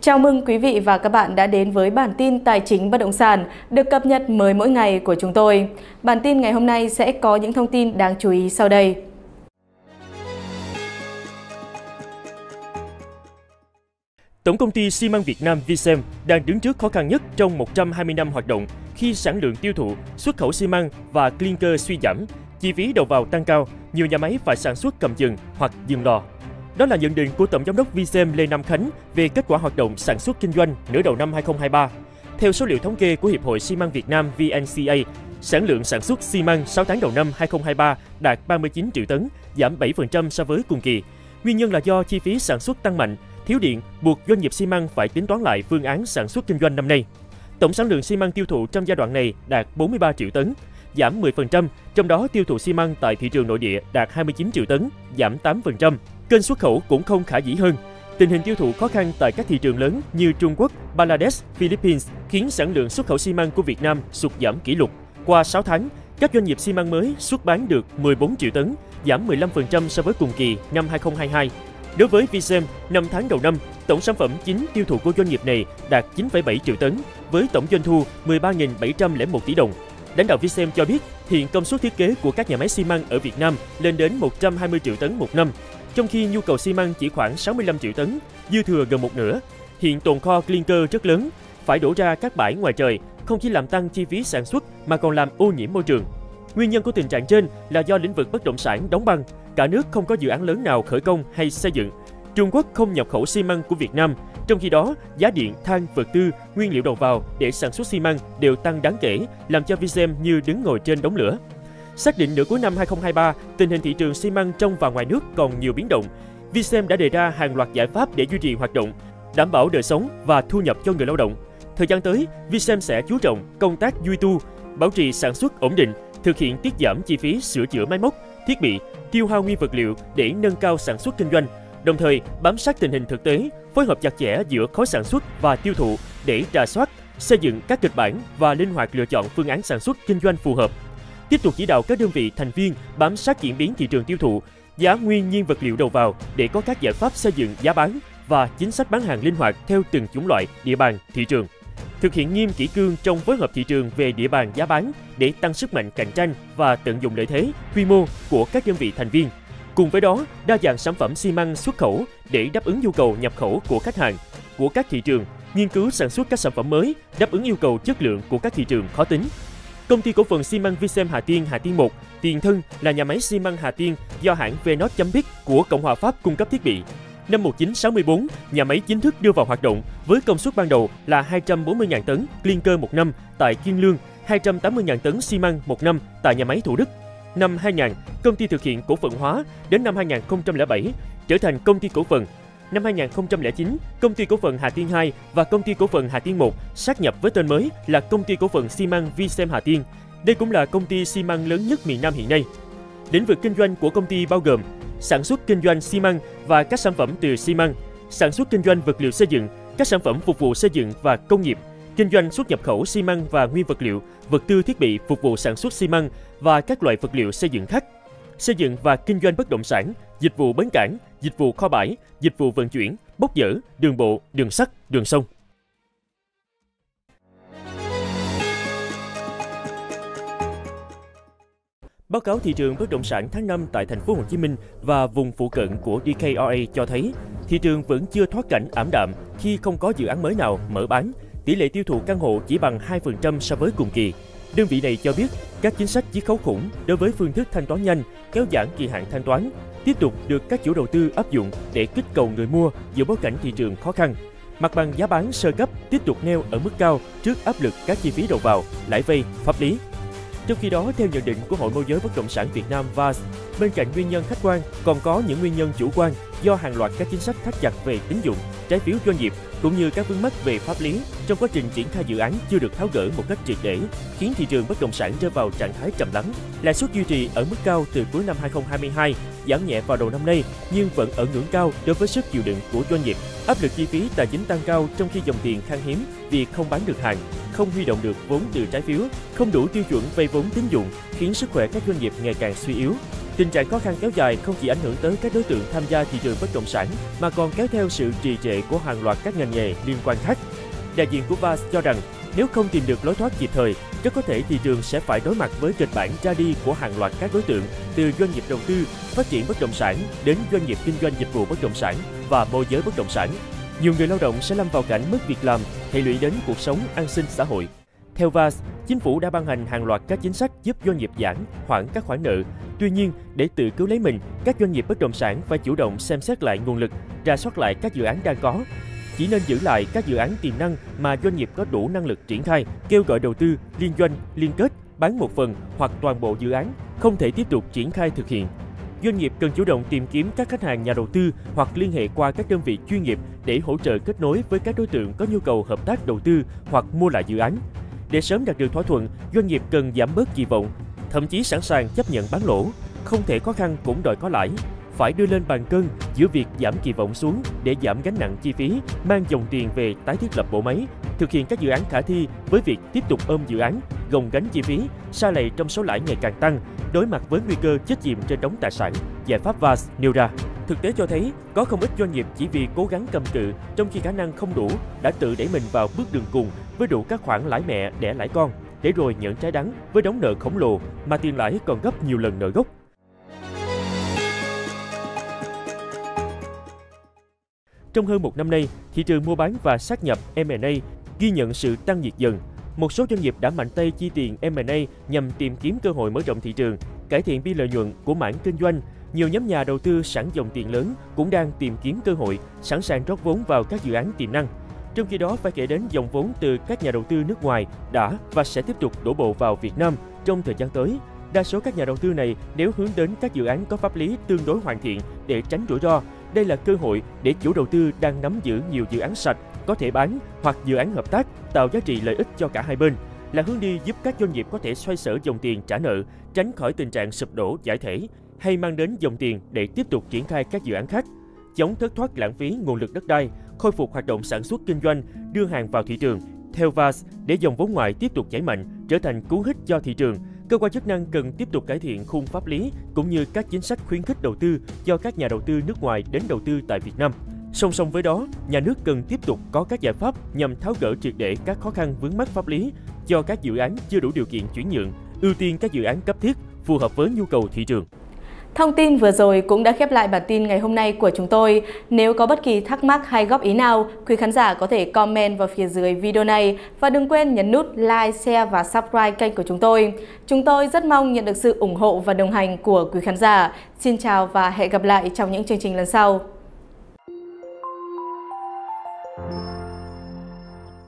Chào mừng quý vị và các bạn đã đến với bản tin tài chính bất động sản được cập nhật mới mỗi ngày của chúng tôi. Bản tin ngày hôm nay sẽ có những thông tin đáng chú ý sau đây. Tổng công ty xi măng Việt Nam Vicem đang đứng trước khó khăn nhất trong 120 năm hoạt động khi sản lượng tiêu thụ, xuất khẩu xi măng và clinker suy giảm, chi phí đầu vào tăng cao, nhiều nhà máy phải sản xuất cầm chừng hoặc dừng lò. Đó là nhận định của Tổng giám đốc Vicem Lê Nam Khánh về kết quả hoạt động sản xuất kinh doanh nửa đầu năm 2023. Theo số liệu thống kê của Hiệp hội xi măng Việt Nam VNCA, sản lượng sản xuất xi măng 6 tháng đầu năm 2023 đạt 39 triệu tấn, giảm 7% so với cùng kỳ. Nguyên nhân là do chi phí sản xuất tăng mạnh, thiếu điện buộc doanh nghiệp xi măng phải tính toán lại phương án sản xuất kinh doanh năm nay. Tổng sản lượng xi măng tiêu thụ trong giai đoạn này đạt 43 triệu tấn, giảm 10%, trong đó tiêu thụ xi măng tại thị trường nội địa đạt 29 triệu tấn, giảm 8%. Kênh xuất khẩu cũng không khả dĩ hơn. Tình hình tiêu thụ khó khăn tại các thị trường lớn như Trung Quốc, Bangladesh, Philippines khiến sản lượng xuất khẩu xi măng của Việt Nam sụt giảm kỷ lục. Qua 6 tháng, các doanh nghiệp xi măng mới xuất bán được 14 triệu tấn, giảm 15% so với cùng kỳ năm 2022. Đối với Vicem, 5 tháng đầu năm, tổng sản phẩm chính tiêu thụ của doanh nghiệp này đạt 9,7 triệu tấn, với tổng doanh thu 13.701 tỷ đồng. Lãnh đạo Vicem cho biết, hiện công suất thiết kế của các nhà máy xi măng ở Việt Nam lên đến 120 triệu tấn một năm, trong khi nhu cầu xi măng chỉ khoảng 65 triệu tấn, dư thừa gần một nửa. Hiện tồn kho clinker rất lớn, phải đổ ra các bãi ngoài trời, không chỉ làm tăng chi phí sản xuất mà còn làm ô nhiễm môi trường. Nguyên nhân của tình trạng trên là do lĩnh vực bất động sản đóng băng, cả nước không có dự án lớn nào khởi công hay xây dựng. Trung Quốc không nhập khẩu xi măng của Việt Nam, trong khi đó giá điện, than, vật tư, nguyên liệu đầu vào để sản xuất xi măng đều tăng đáng kể, làm cho ViSem như đứng ngồi trên đống lửa. Xác định nửa cuối năm 2023, tình hình thị trường xi măng trong và ngoài nước còn nhiều biến động. Vicem đã đề ra hàng loạt giải pháp để duy trì hoạt động, đảm bảo đời sống và thu nhập cho người lao động. Thời gian tới, Vicem sẽ chú trọng công tác duy tu, bảo trì sản xuất ổn định, thực hiện tiết giảm chi phí sửa chữa máy móc, thiết bị, tiêu hao nguyên vật liệu để nâng cao sản xuất kinh doanh, đồng thời bám sát tình hình thực tế, phối hợp chặt chẽ giữa khối sản xuất và tiêu thụ để trà soát, xây dựng các kịch bản và linh hoạt lựa chọn phương án sản xuất kinh doanh phù hợp. Tiếp tục chỉ đạo các đơn vị thành viên bám sát diễn biến thị trường tiêu thụ, giá nguyên nhiên vật liệu đầu vào để có các giải pháp xây dựng giá bán và chính sách bán hàng linh hoạt theo từng chủng loại, địa bàn, thị trường thực hiện nghiêm kỷ cương trong phối hợp thị trường về địa bàn giá bán để tăng sức mạnh cạnh tranh và tận dụng lợi thế, quy mô của các đơn vị thành viên. Cùng với đó, đa dạng sản phẩm xi măng xuất khẩu để đáp ứng nhu cầu nhập khẩu của khách hàng, của các thị trường, nghiên cứu sản xuất các sản phẩm mới đáp ứng yêu cầu chất lượng của các thị trường khó tính. Công ty cổ phần xi măng Vicem Hà Tiên Hà Tiên 1, tiền thân là nhà máy xi măng Hà Tiên do hãng Venot Chấm của Cộng hòa Pháp cung cấp thiết bị, Năm 1964, nhà máy chính thức đưa vào hoạt động với công suất ban đầu là 240.000 tấn clinker một năm tại Kiên Lương, 280.000 tấn xi măng một năm tại nhà máy Thủ Đức. Năm 2000, công ty thực hiện cổ phần hóa, đến năm 2007 trở thành công ty cổ phần. Năm 2009, công ty cổ phần Hà Tiên 2 và công ty cổ phần Hà Tiên 1 sát nhập với tên mới là công ty cổ phần xi măng ViSem Hà Tiên. Đây cũng là công ty xi măng lớn nhất miền Nam hiện nay. Lĩnh vực kinh doanh của công ty bao gồm sản xuất kinh doanh xi măng và các sản phẩm từ xi măng, sản xuất kinh doanh vật liệu xây dựng, các sản phẩm phục vụ xây dựng và công nghiệp, kinh doanh xuất nhập khẩu xi măng và nguyên vật liệu, vật tư thiết bị phục vụ sản xuất xi măng và các loại vật liệu xây dựng khác, xây dựng và kinh doanh bất động sản, dịch vụ bến cảng, dịch vụ kho bãi, dịch vụ vận chuyển, bốc dỡ, đường bộ, đường sắt, đường sông. Báo cáo thị trường bất động sản tháng 5 tại thành phố Hồ Chí Minh và vùng phụ cận của DKRA cho thấy thị trường vẫn chưa thoát cảnh ảm đạm khi không có dự án mới nào mở bán. Tỷ lệ tiêu thụ căn hộ chỉ bằng 2% so với cùng kỳ. Đơn vị này cho biết các chính sách chiết khấu khủng đối với phương thức thanh toán nhanh, kéo giãn kỳ hạn thanh toán tiếp tục được các chủ đầu tư áp dụng để kích cầu người mua giữa bối cảnh thị trường khó khăn. Mặt bằng giá bán sơ cấp tiếp tục neo ở mức cao trước áp lực các chi phí đầu vào, lãi vay, pháp lý. Trong khi đó, theo nhận định của Hội môi giới bất động sản Việt Nam VAS, bên cạnh nguyên nhân khách quan còn có những nguyên nhân chủ quan do hàng loạt các chính sách thắt chặt về tín dụng, trái phiếu doanh nghiệp cũng như các vướng mắc về pháp lý trong quá trình triển khai dự án chưa được tháo gỡ một cách triệt để, khiến thị trường bất động sản rơi vào trạng thái trầm lắng. Lãi suất duy trì ở mức cao từ cuối năm 2022, giảm nhẹ vào đầu năm nay nhưng vẫn ở ngưỡng cao đối với sức chịu đựng của doanh nghiệp. Áp lực chi phí tài chính tăng cao trong khi dòng tiền khan hiếm vì không bán được hàng, không huy động được vốn từ trái phiếu, không đủ tiêu chuẩn vay vốn tín dụng khiến sức khỏe các doanh nghiệp ngày càng suy yếu. Tình trạng khó khăn kéo dài không chỉ ảnh hưởng tới các đối tượng tham gia thị trường bất động sản mà còn kéo theo sự trì trệ của hàng loạt các ngành nghề liên quan khác. Đại diện của VAS cho rằng nếu không tìm được lối thoát kịp thời, rất có thể thị trường sẽ phải đối mặt với kịch bản ra đi của hàng loạt các đối tượng từ doanh nghiệp đầu tư, phát triển bất động sản đến doanh nghiệp kinh doanh dịch vụ bất động sản và môi giới bất động sản. Nhiều người lao động sẽ lâm vào cảnh mất việc làm, hệ lụy đến cuộc sống an sinh xã hội. Theo VAS, chính phủ đã ban hành hàng loạt các chính sách giúp doanh nghiệp giãn, hoãn các khoản nợ. Tuy nhiên, để tự cứu lấy mình, các doanh nghiệp bất động sản phải chủ động xem xét lại nguồn lực, ra soát lại các dự án đang có, chỉ nên giữ lại các dự án tiềm năng mà doanh nghiệp có đủ năng lực triển khai, kêu gọi đầu tư, liên doanh, liên kết, bán một phần hoặc toàn bộ dự án, không thể tiếp tục triển khai thực hiện. Doanh nghiệp cần chủ động tìm kiếm các khách hàng nhà đầu tư hoặc liên hệ qua các đơn vị chuyên nghiệp để hỗ trợ kết nối với các đối tượng có nhu cầu hợp tác đầu tư hoặc mua lại dự án. Để sớm đạt được thỏa thuận, doanh nghiệp cần giảm bớt kỳ vọng, thậm chí sẵn sàng chấp nhận bán lỗ. Không thể khó khăn cũng đòi có lãi, phải đưa lên bàn cân giữa việc giảm kỳ vọng xuống để giảm gánh nặng chi phí, mang dòng tiền về tái thiết lập bộ máy, thực hiện các dự án khả thi với việc tiếp tục ôm dự án, gồng gánh chi phí, xa lầy trong số lãi ngày càng tăng, đối mặt với nguy cơ chết chìm trên đống tài sản, giải pháp VAS nêu ra. Thực tế cho thấy, có không ít doanh nghiệp chỉ vì cố gắng cầm cự trong khi khả năng không đủ đã tự đẩy mình vào bước đường cùng với đủ các khoản lãi mẹ đẻ lãi con, để rồi nhận trái đắng với đống nợ khổng lồ mà tiền lãi còn gấp nhiều lần nợ gốc. Trong hơn một năm nay, thị trường mua bán và sát nhập M&A ghi nhận sự tăng nhiệt dần. Một số doanh nghiệp đã mạnh tay chi tiền M&A nhằm tìm kiếm cơ hội mở rộng thị trường, cải thiện biên lợi nhuận của mảng kinh doanh. Nhiều nhóm nhà đầu tư sẵn dòng tiền lớn cũng đang tìm kiếm cơ hội, sẵn sàng rót vốn vào các dự án tiềm năng. Trong khi đó, phải kể đến dòng vốn từ các nhà đầu tư nước ngoài đã và sẽ tiếp tục đổ bộ vào Việt Nam trong thời gian tới. Đa số các nhà đầu tư này nếu hướng đến các dự án có pháp lý tương đối hoàn thiện để tránh rủi ro, đây là cơ hội để chủ đầu tư đang nắm giữ nhiều dự án sạch, có thể bán hoặc dự án hợp tác, tạo giá trị lợi ích cho cả hai bên là hướng đi giúp các doanh nghiệp có thể xoay sở dòng tiền trả nợ, tránh khỏi tình trạng sụp đổ giải thể hay mang đến dòng tiền để tiếp tục triển khai các dự án khác, chống thất thoát lãng phí nguồn lực đất đai, khôi phục hoạt động sản xuất kinh doanh, đưa hàng vào thị trường. Theo VAS, để dòng vốn ngoại tiếp tục chảy mạnh, trở thành cú hích cho thị trường, Cơ quan chức năng cần tiếp tục cải thiện khung pháp lý cũng như các chính sách khuyến khích đầu tư cho các nhà đầu tư nước ngoài đến đầu tư tại Việt Nam. Song song với đó, nhà nước cần tiếp tục có các giải pháp nhằm tháo gỡ triệt để các khó khăn vướng mắc pháp lý cho các dự án chưa đủ điều kiện chuyển nhượng, ưu tiên các dự án cấp thiết phù hợp với nhu cầu thị trường. Thông tin vừa rồi cũng đã khép lại bản tin ngày hôm nay của chúng tôi. Nếu có bất kỳ thắc mắc hay góp ý nào, quý khán giả có thể comment vào phía dưới video này và đừng quên nhấn nút like, share và subscribe kênh của chúng tôi. Chúng tôi rất mong nhận được sự ủng hộ và đồng hành của quý khán giả. Xin chào và hẹn gặp lại trong những chương trình lần sau.